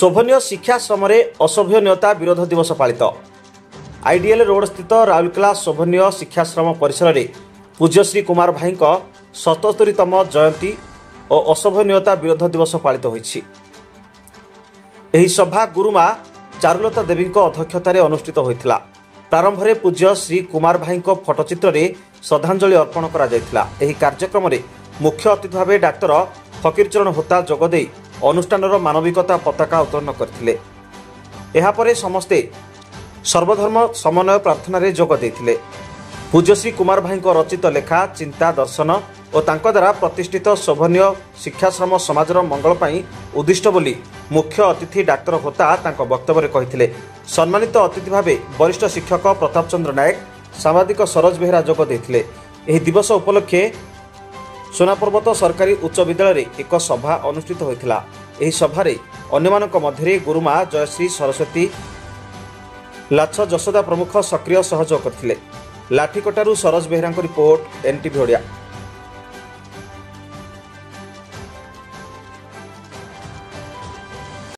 ଶୋଭନୀୟ ଶିକ୍ଷାଶ୍ରମରେ ଅଶୋଭନୀୟତା ବିରୋଧ ଦିବସ ପାଳିତ। ଆଇଡିଏଲ୍ ରୋଡ୍ସ୍ଥିତ ରାଉରକେଲା ଶୋଭନୀୟ ଶିକ୍ଷାଶ୍ରମ ପରିସରରେ ପୂଜ୍ୟଶ୍ରୀ କୁମାର ଭାଇଙ୍କ ସତସ୍ତରୀତମ ଜୟନ୍ତୀ ଓ ଅଶୋଭନୀୟତା ବିରୋଧ ଦିବସ ପାଳିତ ହୋଇଛି। ଏହି ସଭା ଗୁରୁମା ଚାରୁଲତା ଦେବୀଙ୍କ ଅଧ୍ୟକ୍ଷତାରେ ଅନୁଷ୍ଠିତ ହୋଇଥିଲା। ପ୍ରାରମ୍ଭରେ ପୂଜ୍ୟ ଶ୍ରୀ କୁମାର ଭାଇଙ୍କ ଫଟୋଚିତ୍ରରେ ଶ୍ରଦ୍ଧାଞ୍ଜଳି ଅର୍ପଣ କରାଯାଇଥିଲା। ଏହି କାର୍ଯ୍ୟକ୍ରମରେ ମୁଖ୍ୟ ଅତିଥି ଭାବେ ଡାକ୍ତର ଫକୀରଚରଣ ହୋତା ଯୋଗଦେଇ ଅନୁଷ୍ଠାନର ମାନବିକତା ପତାକା ଉତ୍ତୋଳନ କରିଥିଲେ। ଏହାପରେ ସମସ୍ତେ ସର୍ବଧର୍ମ ସମନ୍ୱୟ ପ୍ରାର୍ଥନାରେ ଯୋଗ ଦେଇଥିଲେ। ପୂଜ୍ୟଶ୍ରୀ କୁମାର ଭାଇଙ୍କ ରଚିତ ଲେଖା ଚିନ୍ତା ଦର୍ଶନ ଓ ତାଙ୍କ ଦ୍ୱାରା ପ୍ରତିଷ୍ଠିତ ଶୋଭନୀୟ ଶିକ୍ଷାଶ୍ରମ ସମାଜର ମଙ୍ଗଳ ପାଇଁ ଉଦ୍ଦିଷ୍ଟ ବୋଲି ମୁଖ୍ୟ ଅତିଥି ଡାକ୍ତର ହୋତା ତାଙ୍କ ବକ୍ତବ୍ୟରେ କହିଥିଲେ। ସମ୍ମାନିତ ଅତିଥି ଭାବେ ବରିଷ୍ଠ ଶିକ୍ଷକ ପ୍ରତାପ ଚନ୍ଦ୍ର ନାୟକ ସାମ୍ବାଦିକ ସରୋଜ ବେହେରା ଯୋଗ ଦେଇଥିଲେ। ଏହି ଦିବସ ଉପଲକ୍ଷେ ସୁନାପର୍ବତ ସରକାରୀ ଉଚ୍ଚ ବିଦ୍ୟାଳୟରେ ଏକ ସଭା ଅନୁଷ୍ଠିତ ହୋଇଥିଲା ଏହି ସଭାରେ ଅନ୍ୟମାନଙ୍କ ମଧ୍ୟରେ ଗୁରୁମା ଜୟଶ୍ରୀ ସରସ୍ୱତୀ ଲାଛ ଯଶୋଦା ପ୍ରମୁଖ ସକ୍ରିୟ ସହଯୋଗ କରିଥିଲେ। ଲାଠିକଟାରୁ ସରୋଜ ବେହେରାଙ୍କ ରିପୋର୍ଟ ଏନ୍ଟିଭି ଓଡ଼ିଆ।